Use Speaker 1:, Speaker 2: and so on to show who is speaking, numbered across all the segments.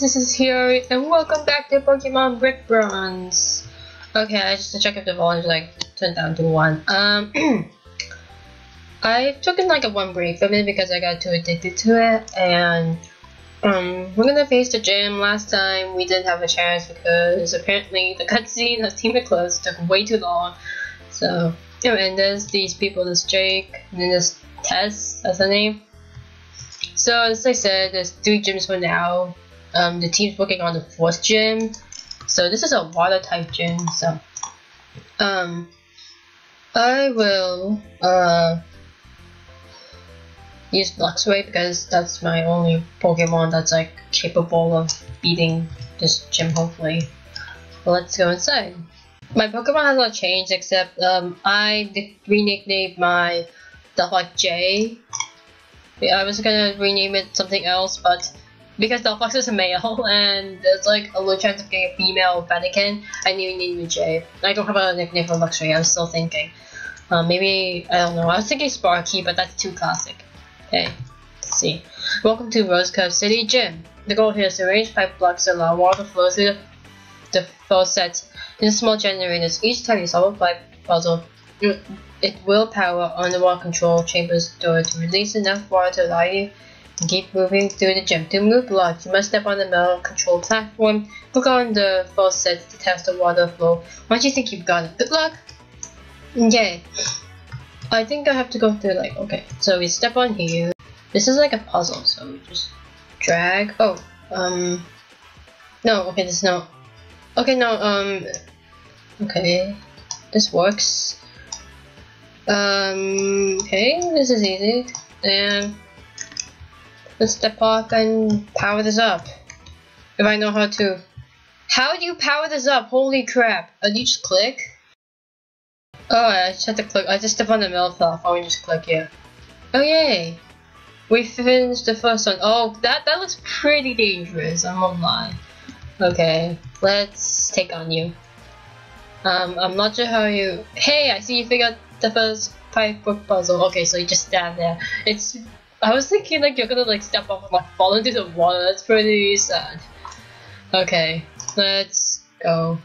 Speaker 1: this is here, and welcome back to Pokemon Brick Bronze. Okay, I just check if the volume's like turned down to one. Um, I took in like a one break from it because I got too addicted to it, and um, we're gonna face the gym. Last time we didn't have a chance because apparently the cutscene of Team Eclipse took way too long. So, know, and there's these people, there's Jake, and then there's Tess, that's her name. So as I said, there's three gyms for now. Um, the team's working on the fourth gym. So this is a water type gym. So um, I will uh use Luxray because that's my only Pokemon that's like capable of beating this gym. Hopefully, let's go inside. My Pokemon has not changed except um I re-nicknamed my Delphox J I was gonna rename it something else, but because Delphox is a male and there's like a low chance of getting a female Fennekin, I need to name it Jay. I don't have a nickname for Luxray, I'm still thinking. Uh, maybe, I don't know, I was thinking Sparky, but that's too classic. Okay, let's see. Welcome to Rose Cove City Gym. The goal here is to arrange pipe blocks that allow water to flow through the faucets in small generators. Each time you solve a pipe puzzle, it will power on the water control chamber's door to release enough water to allow you keep moving through the gym. To move blocks, you must step on the metal control platform, click on the faucet to test the water flow. Once you think you've got it, good luck! Yay! I think I have to go through like, okay, so we step on here. This is like a puzzle, so we just drag. Oh, um, no, okay, this is no. Okay, no, um, okay, this works. Um, okay, this is easy. And let's step off and power this up. If I know how to. How do you power this up? Holy crap. Uh, you just click? Oh, I just had to click. I just step on the middle platform and just click here. Oh, yay. We finished the first one. Oh, that, that looks pretty dangerous, I'm not lying. Okay, let's take on you. Um, I'm not sure how you... Hey, I see you figured the first pipe book puzzle. Okay, so you just stand there. It's. I was thinking like you're gonna like step off and like fall into the water. That's pretty sad. Okay, let's go.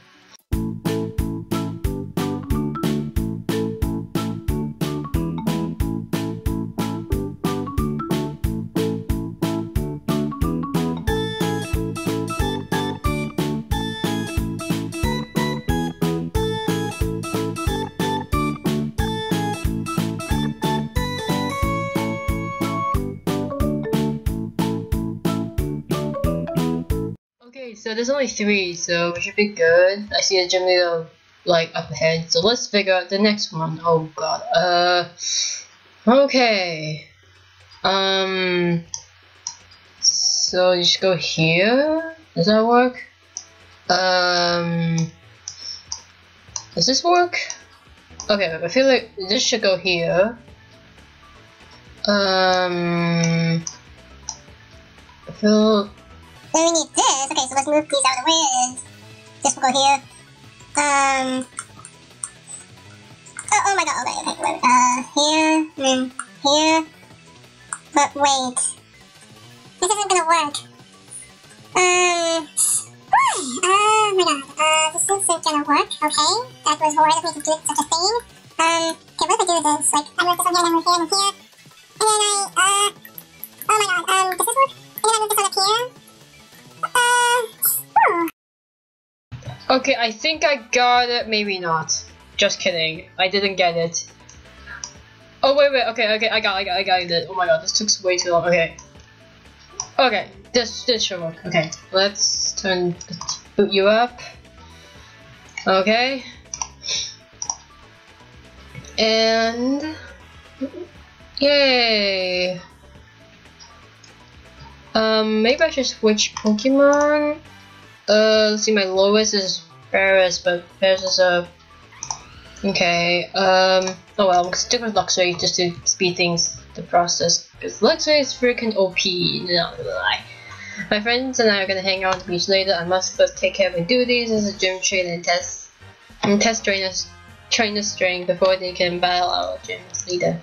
Speaker 1: There's only three, so we should be good. I see a gym leader like up ahead, so let's figure out the next one. Oh god. Uh okay. Um so you should go here? Does that work? Um does this work? Okay, I feel like this should go here. Um I feel
Speaker 2: then we need this. Okay, so let's move these out of the way and this will go here. Um. Oh, oh my god, okay, okay, wait, uh, here, then here. But wait. This isn't gonna work. Um. Oh my god, uh, this isn't gonna work, okay? That was horrid of me to do such a thing. Um, okay, what if I do this? Like, I move this on here, and move here, and here. And then I, uh, oh my god, um, does this work? And then I move this up here.
Speaker 1: Okay, I think I got it, maybe not. Just kidding, I didn't get it. Oh wait, wait, okay, okay, I got, I got, I got it. Oh my god, this took way too long. Okay, okay, this this should work. Okay, let's turn boot you up. Okay, and yay. Um, maybe I should switch Pokemon. Uh, let's see, my lowest is Ferris, but Ferris is a... Okay, um, oh well, I'm stick with Luxray just to speed things, the process, because Luxray is freaking OP, not gonna lie. My friends and I are gonna hang out on the beach later, I must first take care of my duties as a gym trainer and test, and test trainers, trainer strength before they can battle our gym's leader.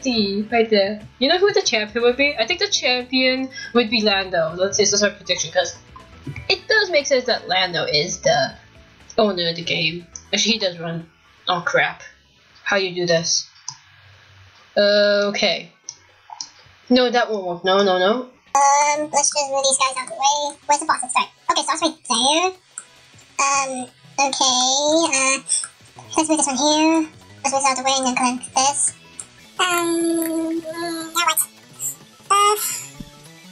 Speaker 1: Quinty right there. You know who the champion would be? I think the champion would be Lando. Let's see, this is our prediction because it does make sense that Lando is the owner of the game. Actually, he does run. Oh crap! How you do this? okay. No, that won't work. No, no, no.
Speaker 2: Um, let's just move these guys out of the way. Where's the boss? Let's start. Okay, so that's right there. Um, okay, uh, let's move this one here. Let's move this out of the way and then collect this. Um, alright. Uh,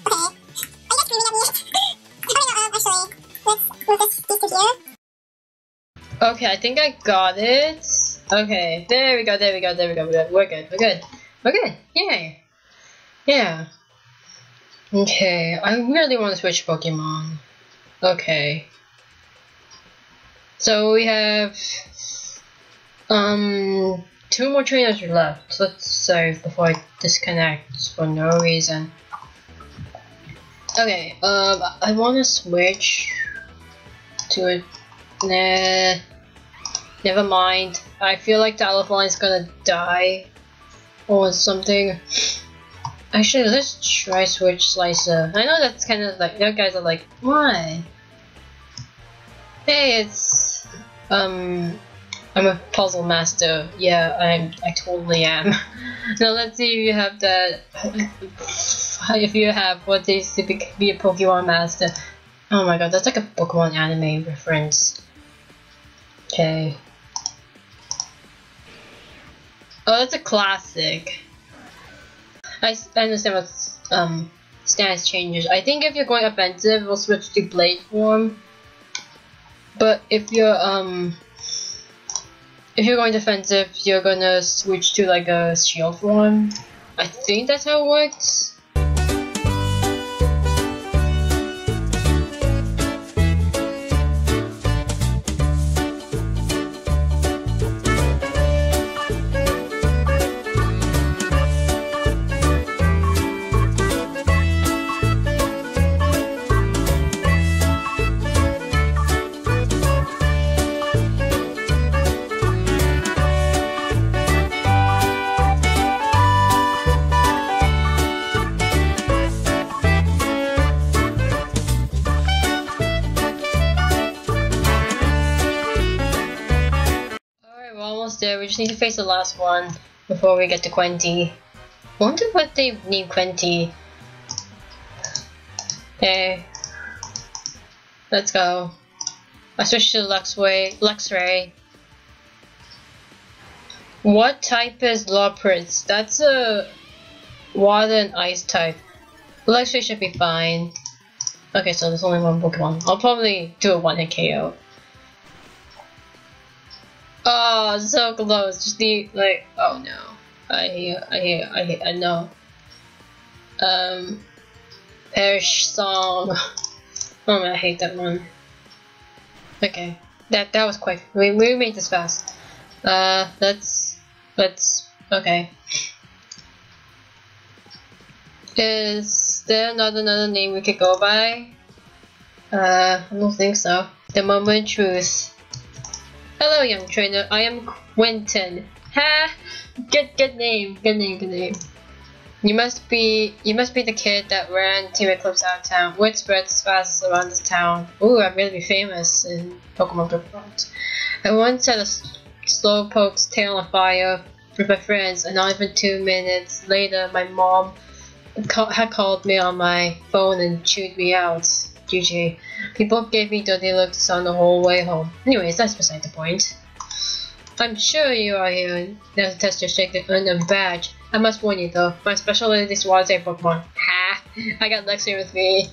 Speaker 2: okay. Screaming at me? oh, no, um, actually, let's move this, these two here.
Speaker 1: Okay, I think I got it. Okay, there we go, there we go, there we go. We're good, we're good, we're good. We're good. Yay. Yeah. Okay, I really want to switch Pokemon. Okay. So we have um two more trainers left. Let's save before I disconnect for no reason. Okay, um I wanna switch to a nah never mind. I feel like the Alphaline is gonna die or something. Actually, let's try Switch Slicer. I know that's kind of like, you guys are like, why? Hey, it's, um, I'm a puzzle master. Yeah, I'm, I totally am. now let's see if you have that, if you have what is to be, be a Pokemon master. Oh my god, that's like a Pokemon anime reference. Okay. Oh, that's a classic. I, I understand what um, stance changes. I think if you're going offensive, we'll switch to blade form. But if you're um, if you're going defensive, you're gonna switch to like a shield form. I think that's how it works. Need to face the last one before we get to Quinty. Wonder what they need Quinty. Okay. Let's go. I switched to Luxray. Luxray. What type is Lapras? That's a water and ice type. Luxray should be fine. Okay, so there's only one Pokemon. I'll probably do a one hit KO. Oh, so close. Just the like. Oh no. I hear. I. I. I know. Um. Perish song. Oh man, I hate that one. Okay. That that was quick. We we made this fast. Uh, let's let's. Okay. Is there another another name we could go by? Uh, I don't think so. The moment truth. Hello, young trainer. I am Quentin. Ha! Good, good name. Good name. Good name. You must be, you must be the kid that ran Team Eclipse out of town. Word spreads fast around this town. Ooh, I'm really famous in Pokemon Pokemon. I once set a Slowpoke's tail on fire with my friends, and not even two minutes later, my mom had called me on my phone and chewed me out. GG. People gave me dirty looks on the whole way home. Anyways, that's beside the point. I'm sure you are here now to test your strength and a badge. I must warn you though, my specialty is water type Pokemon. Ha! I got Lexi with me.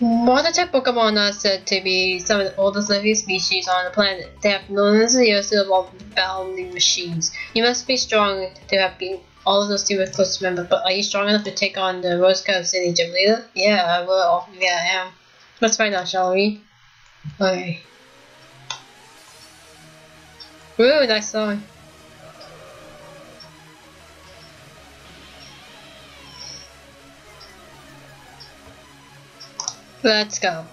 Speaker 1: Water type Pokemon are said to be some of the oldest living species on the planet. They have millions of years to evolve bounding machines. You must be strong to have been all of those two were close members, but are you strong enough to take on the Rose Cove City Gym Leader? Yeah, I will. Yeah, I am. Let's find out, shall we? Okay. Ooh, nice song. Let's go.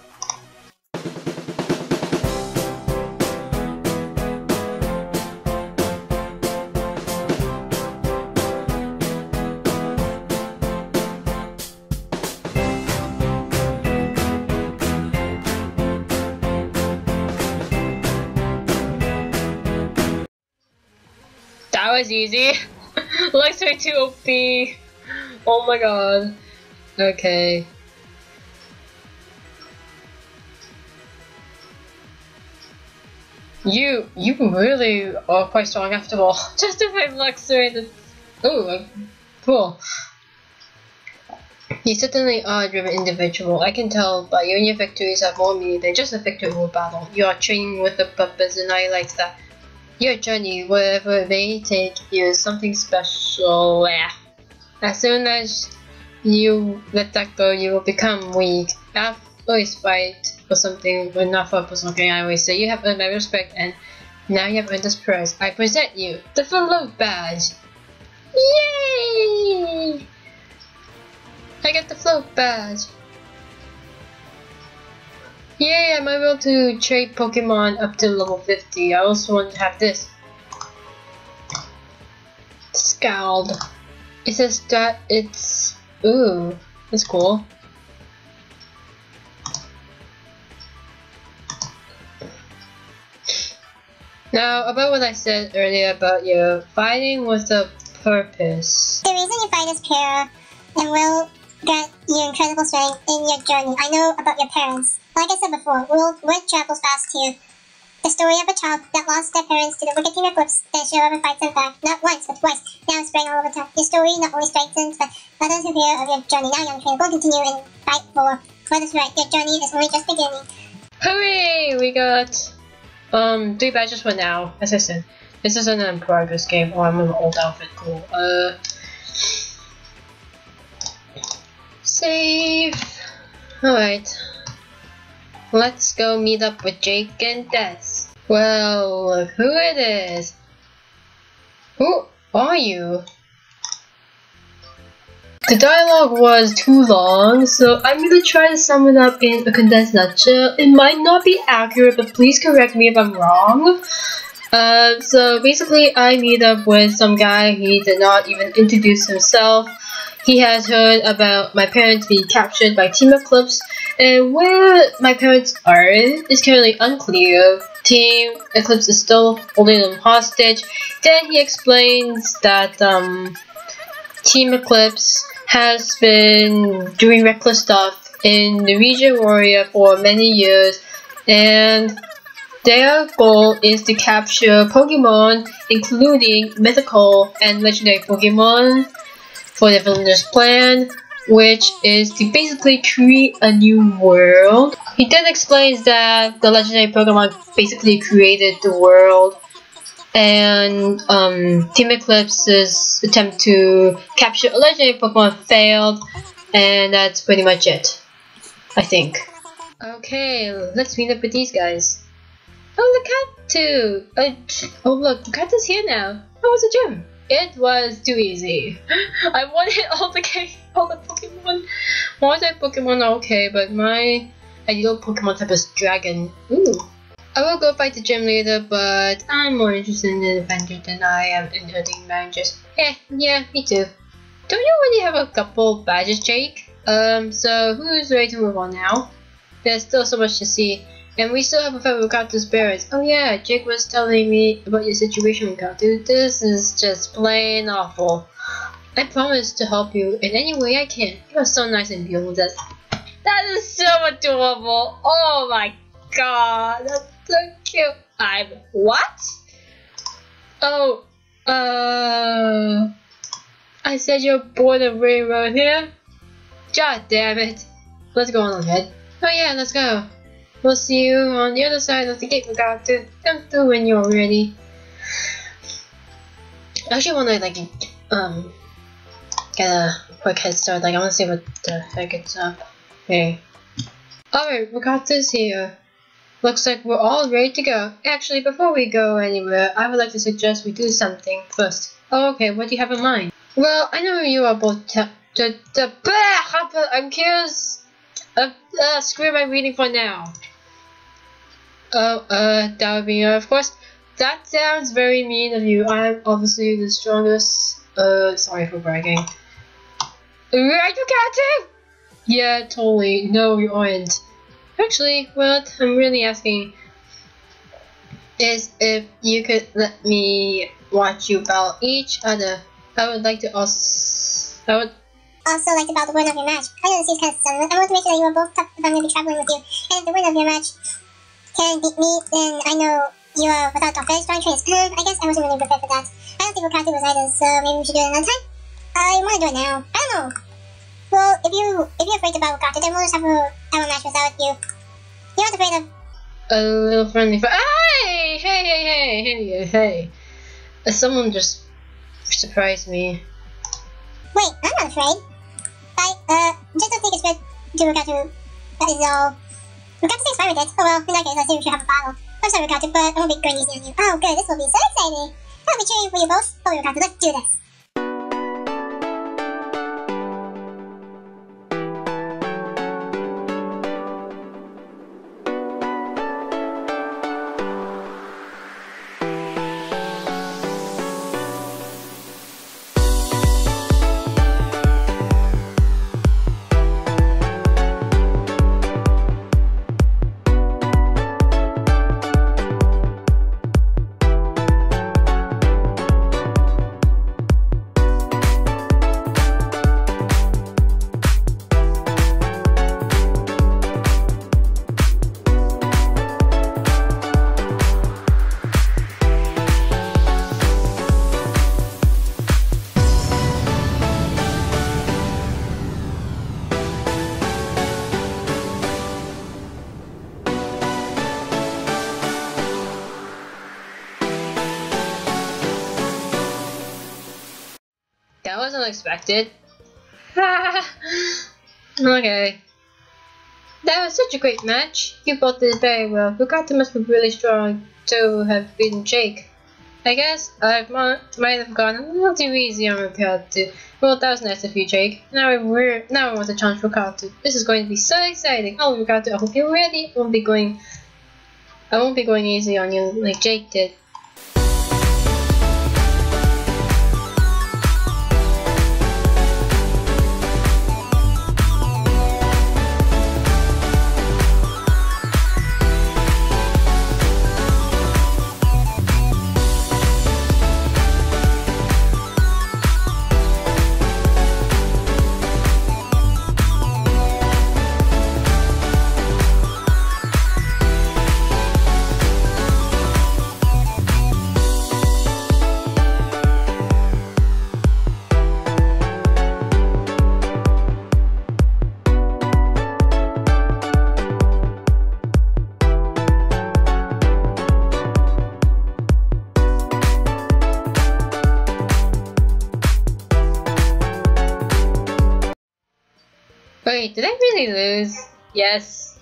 Speaker 1: Was easy. Luxray 2 OP. Oh my god. Okay. You you really are quite strong after all. Just to fight Luxray. Oh, cool. You certainly are a driven individual. I can tell by your your victories have more meaning than just a victory battle. You are training with a purpose and I like that. Your journey, wherever it may take you, is something special. As soon as you let that go, you will become weak. I always fight for something, but not for something. I always say you have earned my respect, and now you have earned this prize. I present you the Float Badge. Yay! I get the Float Badge. Yay, I'm able to trade Pokemon up to level 50. I also want to have this. Scald. It says that it's... Ooh, that's cool. Now, about what I said earlier about you fighting with a purpose.
Speaker 2: The reason you fight is pure and will grant you incredible strength in your journey. I know about your parents. Like I said before, word travels fast here. The story of a child that lost their parents to the wicked team eclipse that show ever fights them back, not once, but twice, now spreading all over town. Your story not only strengthens, but others who hear of your journey now, young trainer, will continue and fight for what is right. Your journey is only just beginning.
Speaker 1: Hooray! We got um three badges for now. As I said, this is an in progress game. Oh, I'm in an old outfit. Cool. Uh, save. All right. Let's go meet up with Jake and Des. Well, who it is? Who are you? The dialogue was too long, so I'm gonna try to sum it up in a condensed nutshell. It might not be accurate, but please correct me if I'm wrong. Uh, so basically, I meet up with some guy. He did not even introduce himself. He has heard about my parents being captured by Team Eclipse, and where my parents are is currently unclear. Team Eclipse is still holding them hostage. Then he explains that um, Team Eclipse has been doing reckless stuff in the region Roria for many years, and their goal is to capture Pokemon, including mythical and legendary Pokemon, for the villainous plan which is to basically create a new world. He then explains that the legendary Pokemon basically created the world and um, Team Eclipse's attempt to capture a legendary Pokemon failed and that's pretty much it. I think. Okay, let's meet up with these guys. Oh, the cat too! Uh, oh look, the cat is here now. How was the gym? It was too easy. I wanted all the game, all the Pokemon. Water Pokemon are okay, but my ideal Pokemon type is Dragon. Ooh. I will go fight the gym later, but I'm more interested in the adventure than I am in hunting managers. Eh, yeah, me too. Don't you already have a couple badges, Jake? Um, so who's ready to move on now? There's still so much to see. And we still have a with Cactus Barrett. Oh yeah, Jake was telling me about your situation with Cactus. This is just plain awful. I promise to help you in any way I can. You are so nice and beautiful. That's, that is so adorable. Oh my god, that's so cute. I'm what? Oh, uh, I said you're bored of railroad here. God damn it. Let's go on ahead. Oh yeah, let's go. We'll see you on the other side of the gate, Doctor. Come through when you're ready. I actually want to like um get a quick head start. Like I want to see what the heck it's up. Okay. Alright, we got here. Looks like we're all ready to go. Actually, before we go anywhere, I would like to suggest we do something first. Oh, okay. What do you have in mind? Well, I know you are both. the the I'm curious. Uh, uh, screw I reading for now? Oh, uh, that would be, of course. That sounds very mean of you. I'm obviously the strongest. Uh, sorry for bragging. Are you captive? Yeah, totally. No, you aren't. Actually, what I'm really asking is if you could let me watch you battle each other. I would like to also. I would
Speaker 2: also like to battle the winner of your match. I know this is kind of sudden. I want to make sure that you are both tough if I'm going to be traveling with you. And if the winner of your match can beat me, then I know you are without Dr. Strong Trains. Um, I guess I wasn't really prepared for that. I don't think Rukatu was either, so maybe we should do it another time? I want to do it now. I don't know. Well, if you if you're afraid to battle Rukatu, then we'll just have a, have a match without you. You're not afraid of...
Speaker 1: A little friendly fire. Hey! Hey, hey, hey, hey, hey. Uh, someone just surprised me.
Speaker 2: Wait, I'm not afraid. I, uh, just don't think it's good to Rukatu. That is all. Rukatu seems fine with it. Oh well, in that case, I think we should have a battle. I'm sorry, Rukatu, but I won't be going easy on you. Oh, good, this will be so exciting. I'll be cheering for you both. Oh, Rukatu, let's do this.
Speaker 1: Unexpected. okay. That was such a great match. You both did very well. Bugatti must be really strong to have beaten Jake. I guess I might have gone a little too easy on Ricardo. Well, that was nice of you, Jake. Now we're now I want to challenge Ricardo. This is going to be so exciting. Oh, Ricardo, I hope you're ready. I won't be going. I won't be going easy on you like Jake did. Yes.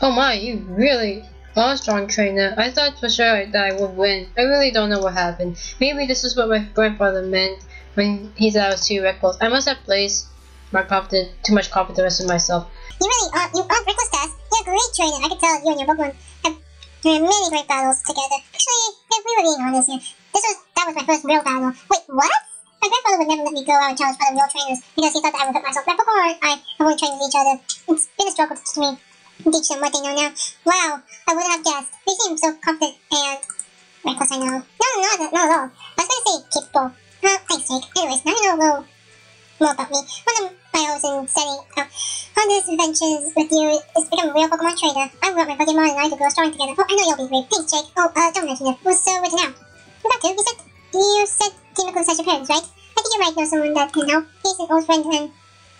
Speaker 1: Oh my, you really are a strong trainer. I thought for sure that I would win. I really don't know what happened. Maybe this is what my grandfather meant when he said I was too reckless. I must have placed my confidence, too much confidence in myself.
Speaker 2: You really are, you are reckless, Tess. You're a great trainer. I can tell you and your Pokemon have had many great battles together. Actually, if we were being honest here, this was, that was my first real battle. Wait, what? My grandfather would never let me go out and challenge other real trainers because he thought that I would hurt myself. My Pokemon and I have only trained with each other. It's been a struggle to me teach them what they know now. Wow, I wouldn't have guessed. They seem so confident and reckless, I know. No, no, not, not at all. I was going to say capable. Uh, thanks, Jake. Anyways, now you know a little more about me. One of my hopes in setting out on this adventures with you is to become a real Pokemon trainer. I want my Pokemon and I to grow strong together. Oh, I know you'll be great. Thanks, Jake. Oh, uh, don't mention it. What's so with now? You got to. You said, you said Team Nicholas your parents, right? I think you might know someone that can help. He's an old friend and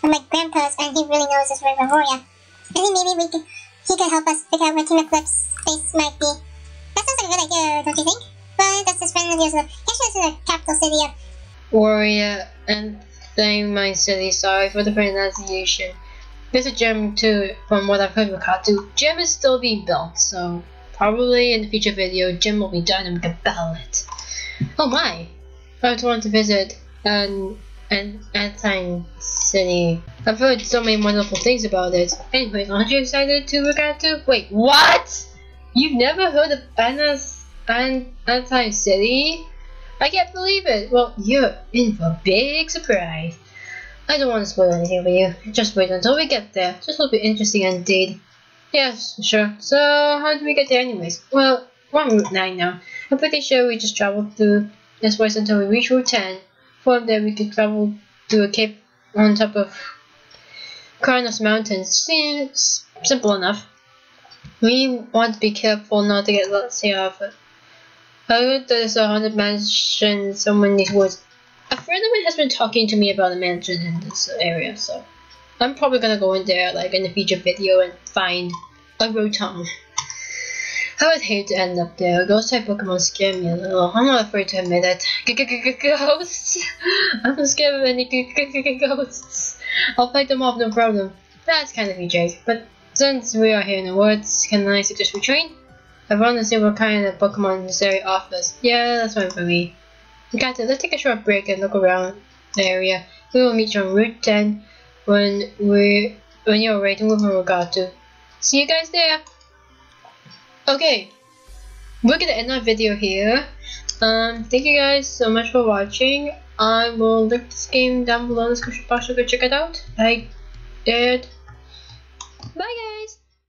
Speaker 2: of my grandpa's, and he really knows his way Aurora. I think maybe we could, he could help us figure out where Team Eclipse base might be. That sounds like a good idea, don't you think? Well, that's his friend of yours. Actually, it's the capital city of
Speaker 1: Warrior and Thing Mine City. Sorry for the pronunciation. There's a gym too, from what I've heard with Katu. Gym is still being built, so probably in the future video, gym will be done and we can battle it. Oh my! I want to visit an an Anthian City. I've heard so many wonderful things about it. Anyways, aren't you excited to look at it? Wait, what? You've never heard of Anna's An Anthian City? I can't believe it. Well, you're in for a big surprise. I don't want to spoil anything for you. Just wait until we get there. This will be interesting indeed. Yes, sure. So, how do we get there anyways? Well, we're on Route 9 now. I'm pretty sure we just traveled through this place until we reach Route 10. From there we could travel to a cape on top of Cragonos Mountains. Seems simple enough. We want to be careful not to get lost here of it. There's a haunted mansion somewhere in these woods. A friend of mine has been talking to me about a mansion in this area, so I'm probably gonna go in there like in a future video and find a Rotom. I would hate to end up there. Ghost type Pokemon scare me a little. I'm not afraid to admit it. Ghosts? I'm scared of any ghosts. I'll fight them off, no problem. That's kind of you, Jake. But since we are here in the woods, can I suggest we train? I want to see what kind of Pokemon this area offers. Yeah, that's fine for me. Got it. Let's take a short break and look around the area. We will meet you on Route 10 when we when you're ready to move on regard to. See you guys there. Okay, we're gonna end our video here. Um, thank you guys so much for watching. I will link this game down below in the description box so go check it out. I did. Bye guys.